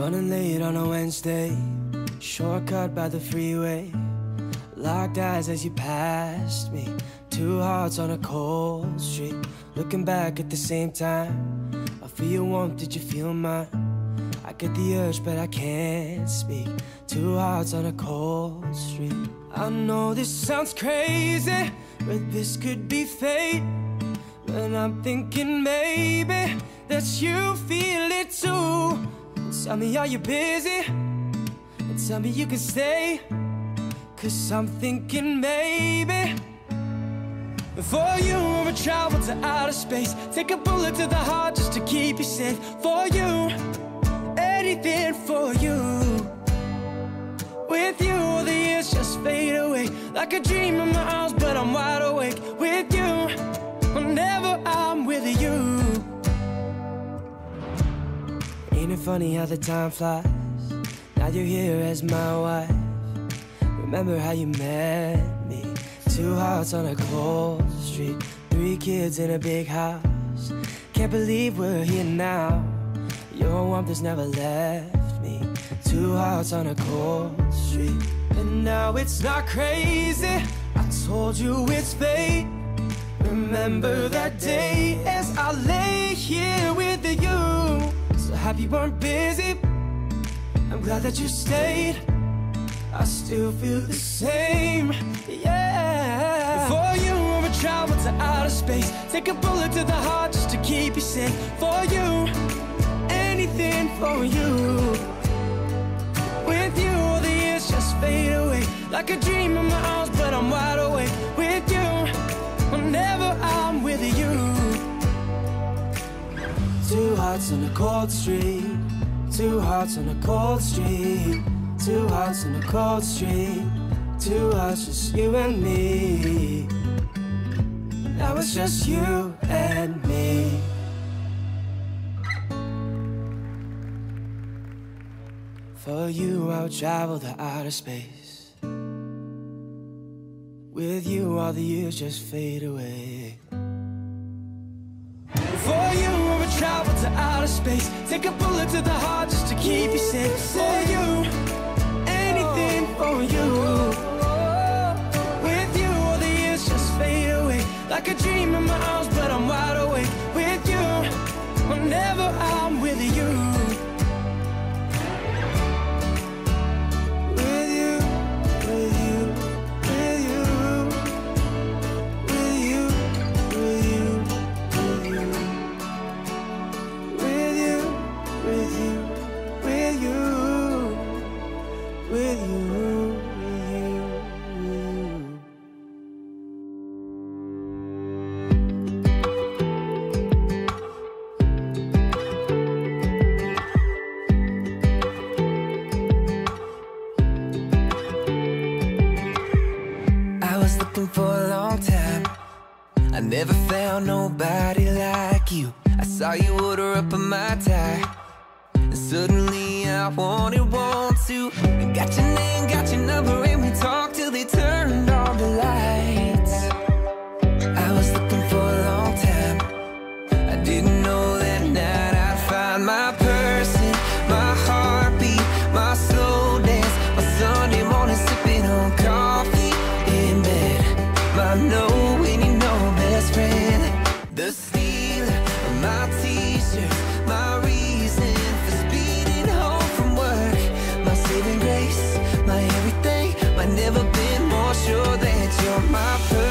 Running late on a Wednesday, shortcut by the freeway. Locked eyes as you passed me. Two hearts on a cold street. Looking back at the same time. I feel your warmth, did you feel mine? I get the urge, but I can't speak. Two hearts on a cold street. I know this sounds crazy, but this could be fate. And I'm thinking maybe that you feel it too. Tell me, are you busy? Tell me you can stay. Cause I'm thinking maybe. For you, I would travel to outer space. Take a bullet to the heart just to keep you safe. For you, anything for you. With you, all the years just fade away. Like a dream in my arms, but I'm wide awake. With you, whenever I'm with you. Ain't it funny how the time flies? Now you're here as my wife. Remember how you met me? Two hearts on a cold street, three kids in a big house. Can't believe we're here now. Your warmth has never left me. Two hearts on a cold street, and now it's not crazy. I told you it's fate. Remember that day as I lay here with happy weren't busy. I'm glad that you stayed. I still feel the same, yeah. For you, I would travel to outer space. Take a bullet to the heart just to keep you safe. For you, anything for you. With you, all the years just fade away. Like a dream in my arms, but I'm wide awake. With you, whenever I'm with you. Two hearts on a cold street. Two hearts on a cold street. Two hearts on a cold street. Two hearts, just you and me. Now it's just you and me. For you, I'll travel to outer space. With you, all the years just fade away. Travel to outer space. Take a bullet to the heart just to keep you safe. For you, anything for you. With you, all the years just fade away. Like a dream in my arms, I never found nobody like you. I saw you order up in my tie. And suddenly I wanted one to. Got your name, never been more sure that you're my person.